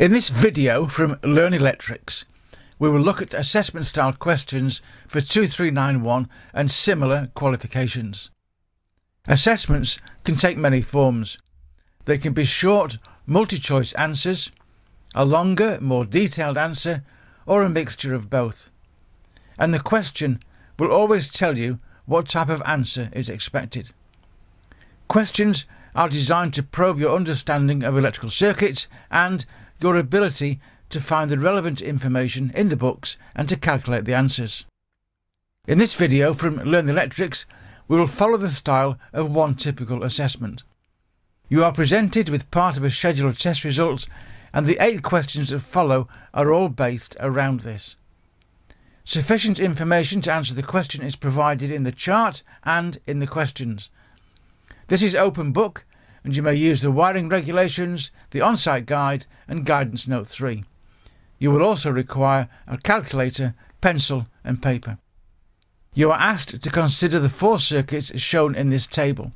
In this video from Learn Electrics, we will look at assessment style questions for 2391 and similar qualifications. Assessments can take many forms. They can be short, multi-choice answers, a longer, more detailed answer, or a mixture of both. And the question will always tell you what type of answer is expected. Questions are designed to probe your understanding of electrical circuits and your ability to find the relevant information in the books and to calculate the answers. In this video from Learn the Electrics, we will follow the style of one typical assessment. You are presented with part of a schedule of test results and the eight questions that follow are all based around this. Sufficient information to answer the question is provided in the chart and in the questions. This is open book and you may use the wiring regulations, the on-site guide and guidance note 3. You will also require a calculator, pencil and paper. You are asked to consider the four circuits shown in this table,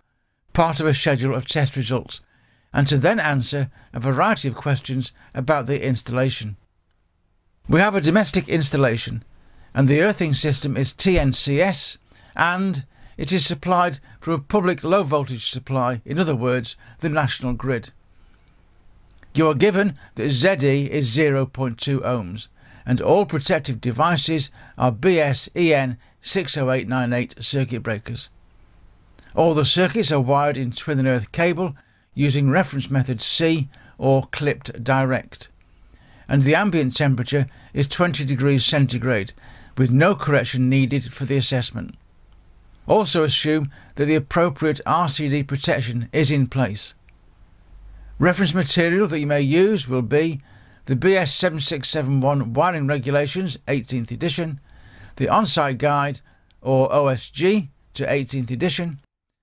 part of a schedule of test results, and to then answer a variety of questions about the installation. We have a domestic installation, and the earthing system is TNCS, and it is supplied from a public low voltage supply, in other words, the national grid. You are given that ZE is 0.2 ohms and all protective devices are BS EN 60898 circuit breakers. All the circuits are wired in twin and earth cable using reference method C or clipped direct. And the ambient temperature is 20 degrees centigrade with no correction needed for the assessment. Also assume that the appropriate RCD protection is in place. Reference material that you may use will be the BS 7671 Wiring Regulations 18th edition, the On-Site Guide or OSG to 18th edition,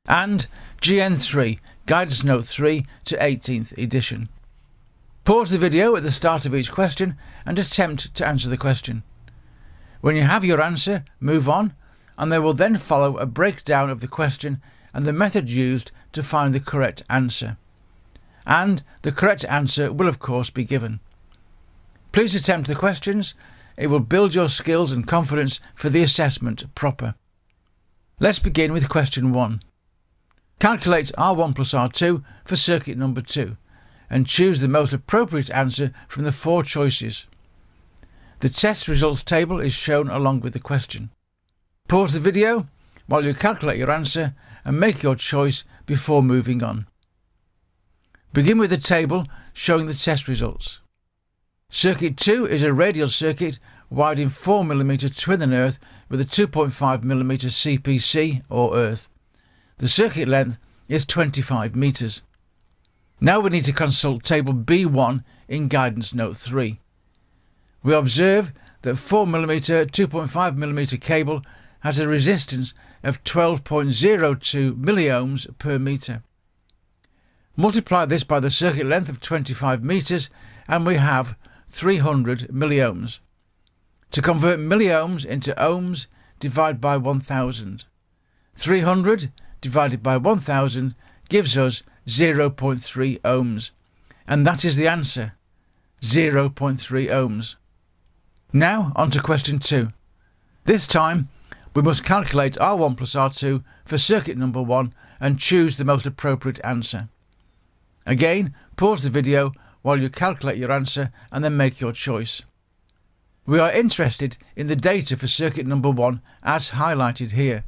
and GN3 Guidance Note 3 to 18th edition. Pause the video at the start of each question and attempt to answer the question. When you have your answer, move on and there will then follow a breakdown of the question and the method used to find the correct answer. And the correct answer will of course be given. Please attempt the questions. It will build your skills and confidence for the assessment proper. Let's begin with question 1. Calculate R1 plus R2 for circuit number 2 and choose the most appropriate answer from the four choices. The test results table is shown along with the question. Pause the video while you calculate your answer and make your choice before moving on. Begin with the table showing the test results. Circuit 2 is a radial circuit wired in 4mm twin and earth with a 2.5mm CPC or earth. The circuit length is 25 metres. Now we need to consult table B1 in guidance note 3. We observe that 4mm 2.5mm cable has a resistance of 12.02 milliohms per metre. Multiply this by the circuit length of 25 metres and we have 300 milliohms. To convert milliohms into ohms, divide by 1000. 300 divided by 1000 gives us 0.3 ohms. And that is the answer 0.3 ohms. Now on to question 2. This time we must calculate R1 plus R2 for circuit number 1 and choose the most appropriate answer. Again, pause the video while you calculate your answer and then make your choice. We are interested in the data for circuit number 1 as highlighted here.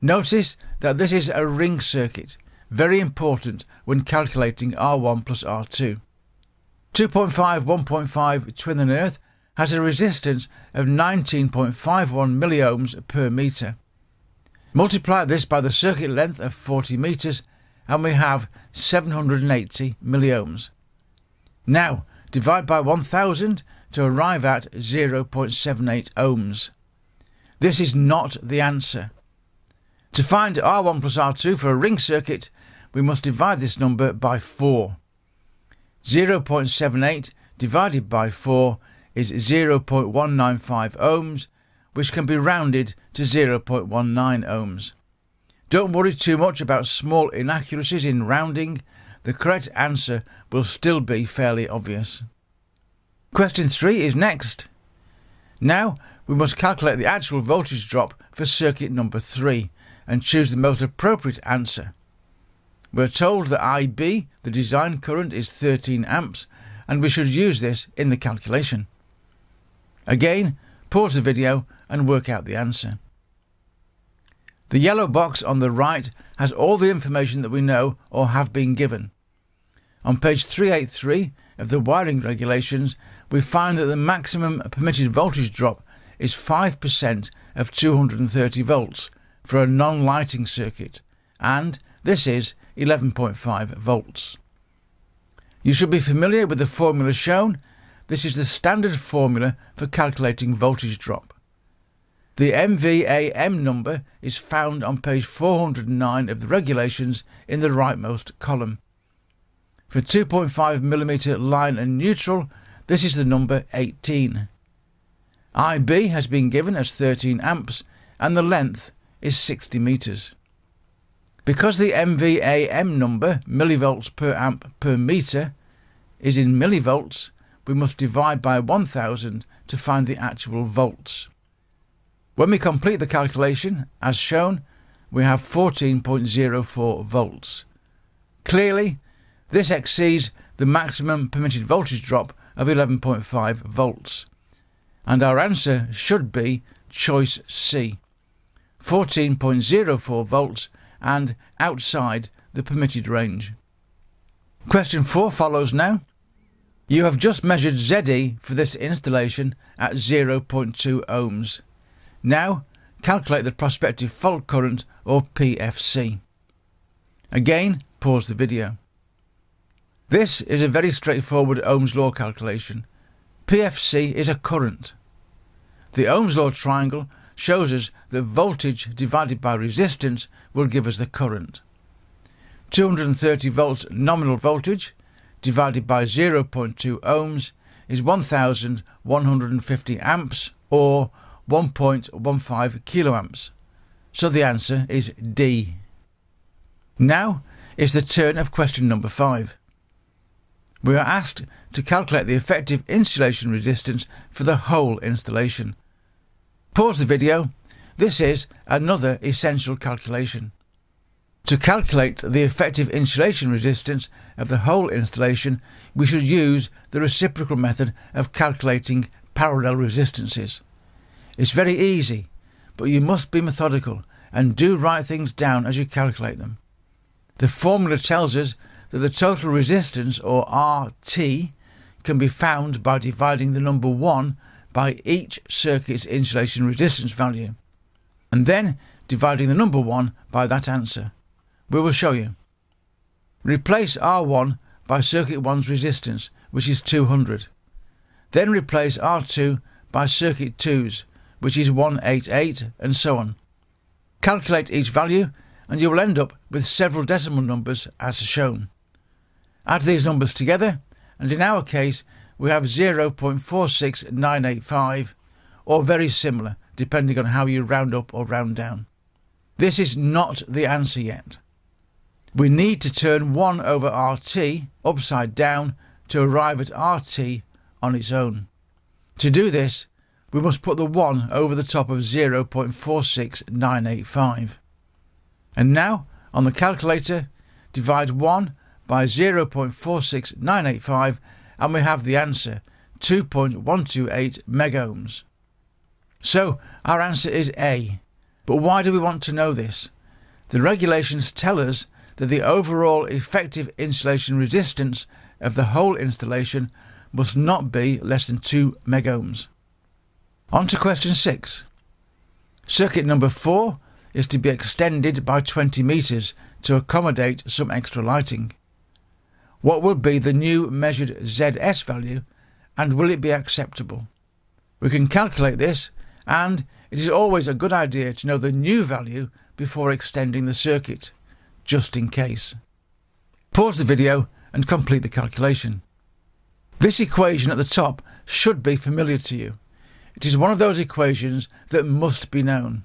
Notice that this is a ring circuit, very important when calculating R1 plus R2. 2.5 1.5 twin and earth has a resistance of 19.51 milliohms per metre. Multiply this by the circuit length of 40 metres and we have 780 milliohms. Now divide by 1000 to arrive at 0.78 ohms. This is not the answer. To find R1 plus R2 for a ring circuit, we must divide this number by 4. 0.78 divided by 4 is 0.195 ohms, which can be rounded to 0.19 ohms. Don't worry too much about small inaccuracies in rounding, the correct answer will still be fairly obvious. Question 3 is next. Now we must calculate the actual voltage drop for circuit number 3 and choose the most appropriate answer. We're told that IB, the design current, is 13 amps and we should use this in the calculation. Again, pause the video and work out the answer. The yellow box on the right has all the information that we know or have been given. On page 383 of the wiring regulations, we find that the maximum permitted voltage drop is 5% of 230 volts for a non-lighting circuit, and this is 11.5 volts. You should be familiar with the formula shown. This is the standard formula for calculating voltage drop. The MVAM number is found on page 409 of the regulations in the rightmost column. For 2.5mm line and neutral, this is the number 18. IB has been given as 13 amps and the length is 60 metres. Because the MVAM number, millivolts per amp per metre, is in millivolts, we must divide by 1000 to find the actual volts. When we complete the calculation, as shown, we have 14.04 volts. Clearly, this exceeds the maximum permitted voltage drop of 11.5 volts. And our answer should be choice C, 14.04 volts and outside the permitted range. Question 4 follows now. You have just measured ZE for this installation at 0.2 ohms. Now, calculate the prospective fault current or PFC. Again, pause the video. This is a very straightforward Ohm's law calculation. PFC is a current. The Ohm's law triangle shows us that voltage divided by resistance will give us the current. 230 volts nominal voltage divided by 0.2 ohms is 1150 amps or 1.15 kiloamps. So the answer is D. Now is the turn of question number 5. We are asked to calculate the effective insulation resistance for the whole installation. Pause the video. This is another essential calculation. To calculate the effective insulation resistance of the whole installation, we should use the reciprocal method of calculating parallel resistances. It's very easy, but you must be methodical and do write things down as you calculate them. The formula tells us that the total resistance, or RT, can be found by dividing the number 1 by each circuit's insulation resistance value, and then dividing the number 1 by that answer. We will show you. Replace R1 by circuit 1's resistance, which is 200. Then replace R2 by circuit 2's, which is 188, and so on. Calculate each value, and you will end up with several decimal numbers as shown. Add these numbers together, and in our case, we have 0.46985, or very similar, depending on how you round up or round down. This is not the answer yet. We need to turn 1 over RT upside down to arrive at RT on its own. To do this, we must put the 1 over the top of 0.46985. And now, on the calculator, divide 1 by 0.46985 and we have the answer 2.128 megohms. So our answer is A. But why do we want to know this? The regulations tell us that the overall effective insulation resistance of the whole installation must not be less than 2 megohms. On to question 6. Circuit number 4 is to be extended by 20 metres to accommodate some extra lighting. What will be the new measured ZS value and will it be acceptable? We can calculate this and it is always a good idea to know the new value before extending the circuit, just in case. Pause the video and complete the calculation. This equation at the top should be familiar to you. It is one of those equations that must be known.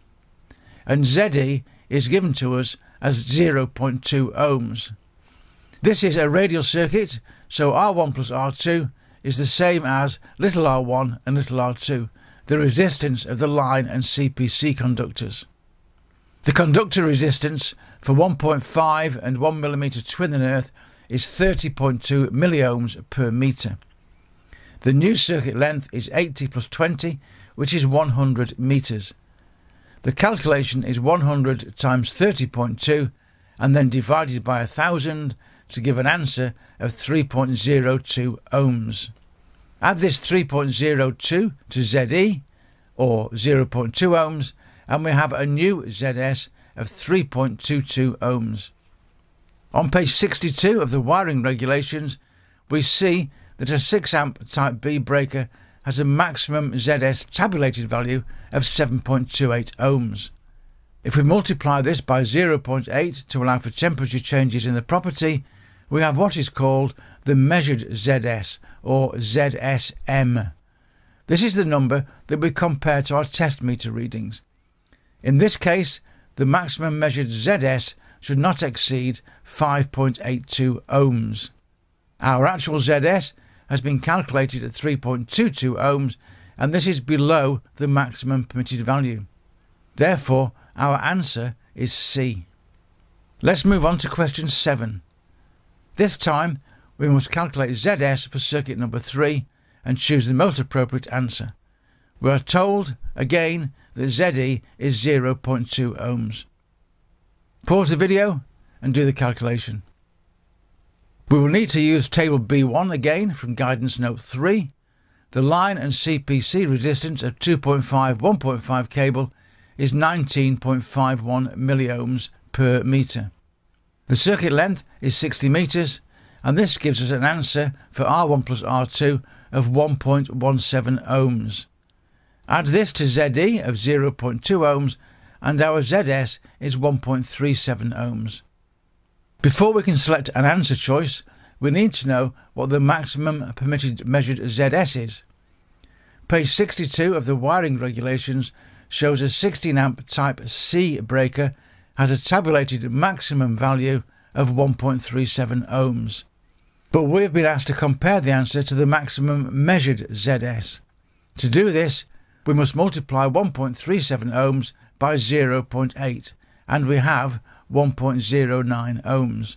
And ZE is given to us as 0.2 ohms. This is a radial circuit, so R1 plus R2 is the same as little r1 and little r2, the resistance of the line and CPC conductors. The conductor resistance for 1.5 and 1 mm twin earth is 30.2 milliohms per metre. The new circuit length is 80 plus 20, which is 100 metres. The calculation is 100 times 30.2 and then divided by 1000 to give an answer of 3.02 ohms. Add this 3.02 to ZE, or 0.2 ohms, and we have a new ZS of 3.22 ohms. On page 62 of the wiring regulations, we see that a 6 amp type B breaker has a maximum ZS tabulated value of 7.28 ohms. If we multiply this by 0.8 to allow for temperature changes in the property, we have what is called the measured ZS or ZSM. This is the number that we compare to our test meter readings. In this case, the maximum measured ZS should not exceed 5.82 ohms. Our actual ZS has been calculated at 3.22 ohms and this is below the maximum permitted value. Therefore, our answer is C. Let's move on to question 7. This time, we must calculate ZS for circuit number 3 and choose the most appropriate answer. We are told, again, that ZE is 0.2 ohms. Pause the video and do the calculation. We will need to use table B1 again from guidance note 3. The line and CPC resistance of 2.5 1.5 cable is 19.51 milliohms per metre. The circuit length is 60 metres and this gives us an answer for R1 plus R2 of 1.17 ohms. Add this to ZE of 0.2 ohms and our ZS is 1.37 ohms. Before we can select an answer choice, we need to know what the maximum permitted measured ZS is. Page 62 of the wiring regulations shows a 16 amp type C breaker has a tabulated maximum value of 1.37 ohms. But we have been asked to compare the answer to the maximum measured ZS. To do this, we must multiply 1.37 ohms by 0.8 and we have 1.09 ohms.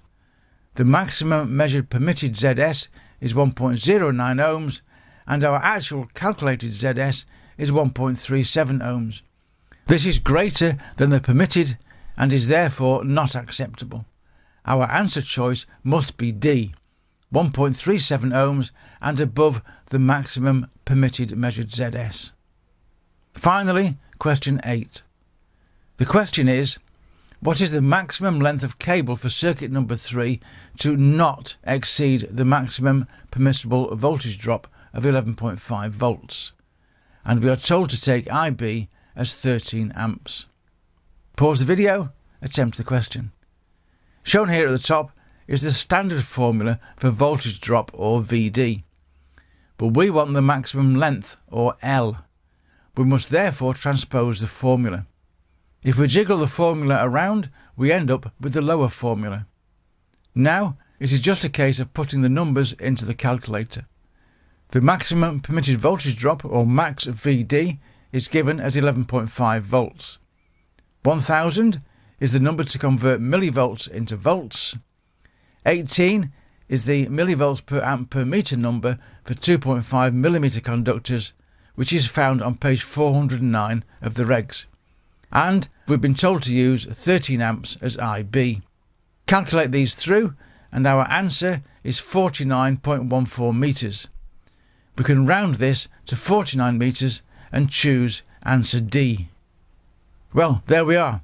The maximum measured permitted ZS is 1.09 ohms and our actual calculated ZS is 1.37 ohms. This is greater than the permitted and is therefore not acceptable. Our answer choice must be D, 1.37 ohms and above the maximum permitted measured ZS. Finally, question 8. The question is, what is the maximum length of cable for circuit number 3 to not exceed the maximum permissible voltage drop of 11.5 volts? And we are told to take IB as 13 amps. Pause the video, attempt the question. Shown here at the top is the standard formula for voltage drop or VD. But we want the maximum length or L. We must therefore transpose the formula. If we jiggle the formula around, we end up with the lower formula. Now, it is just a case of putting the numbers into the calculator. The maximum permitted voltage drop, or max VD, is given at 11.5 volts. 1000 is the number to convert millivolts into volts. 18 is the millivolts per amp per meter number for 2.5 millimeter conductors, which is found on page 409 of the regs and we've been told to use 13 amps as IB. Calculate these through and our answer is 49.14 metres. We can round this to 49 metres and choose answer D. Well, there we are.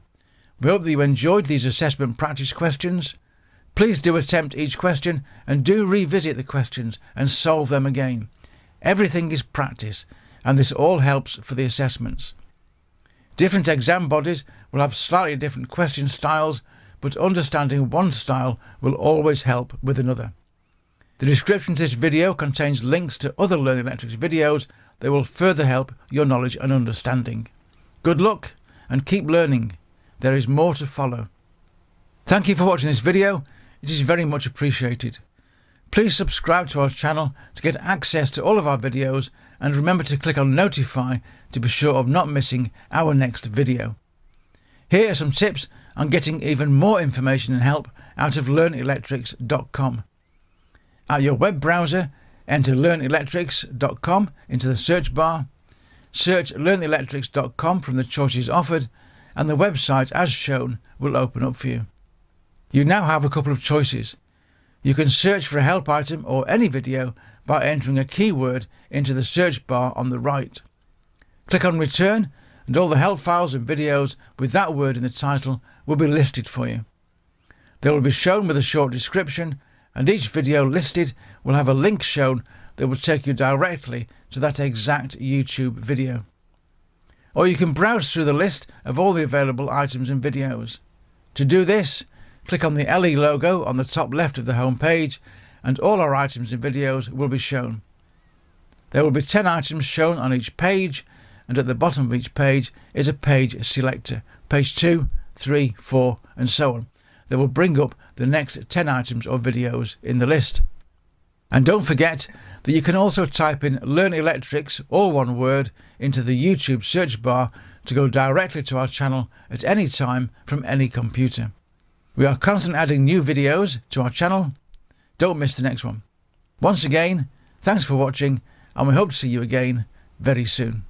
We hope that you enjoyed these assessment practice questions. Please do attempt each question and do revisit the questions and solve them again. Everything is practice and this all helps for the assessments. Different exam bodies will have slightly different question styles, but understanding one style will always help with another. The description to this video contains links to other Learning Electrics videos that will further help your knowledge and understanding. Good luck and keep learning. There is more to follow. Thank you for watching this video. It is very much appreciated. Please subscribe to our channel to get access to all of our videos and remember to click on notify to be sure of not missing our next video. Here are some tips on getting even more information and help out of learnelectrics.com. At your web browser, enter learnelectrics.com into the search bar, search learnelectrics.com from the choices offered, and the website as shown will open up for you. You now have a couple of choices. You can search for a help item or any video by entering a keyword into the search bar on the right. Click on return and all the help files and videos with that word in the title will be listed for you. They will be shown with a short description and each video listed will have a link shown that will take you directly to that exact YouTube video. Or you can browse through the list of all the available items and videos. To do this, click on the LE logo on the top left of the home page and all our items and videos will be shown. There will be 10 items shown on each page and at the bottom of each page is a page selector, page 2, 3, 4 and so on. That will bring up the next 10 items or videos in the list. And don't forget that you can also type in Learn Electrics, all one word, into the YouTube search bar to go directly to our channel at any time from any computer. We are constantly adding new videos to our channel. Don't miss the next one. Once again, thanks for watching and we hope to see you again very soon.